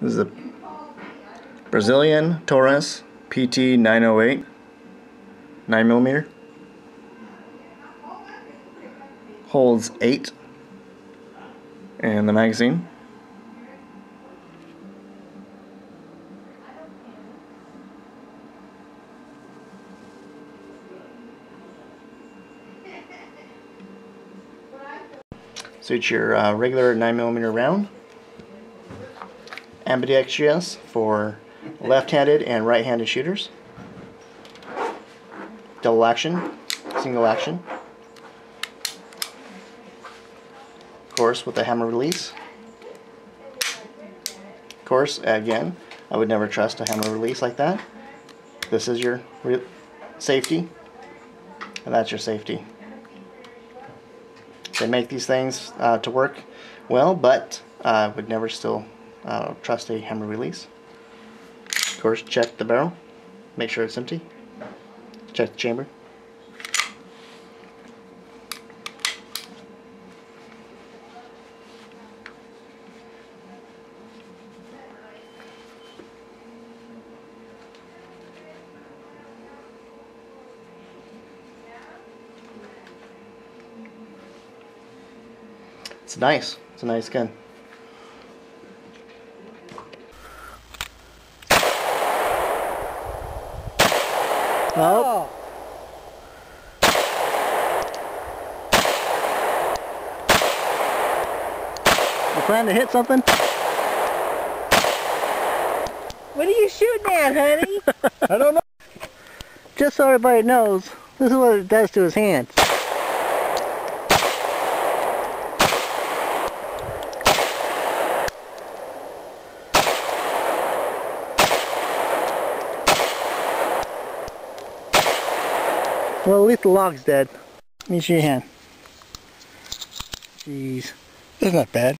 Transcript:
This is a Brazilian Taurus PT 908 9 millimeter. Holds 8 and the magazine. Suits your uh, regular 9mm round. Ambidextrous for left-handed and right-handed shooters. Double action, single action. Of course, with the hammer release. Of course, again, I would never trust a hammer release like that. This is your safety, and that's your safety. They make these things uh, to work well, but I uh, would never still uh, trust a hammer release. Of course, check the barrel, make sure it's empty. Check the chamber. It's nice. It's a nice gun. Oh. You plan to hit something? What are you shooting at, honey? I don't know. Just so everybody knows, this is what it does to his hands. Well, least log's dead. Let me see your hand. Jeez. That's not bad.